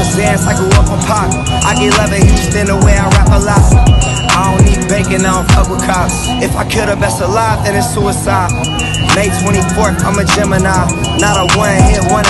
with Zans, I grew up on pop. I get love in Houston the way I rap a lot. I don't need bacon, I don't fuck with cops. If I kill the best alive, then it's suicide. May 24th, I'm a Gemini. Not a one hit wonder,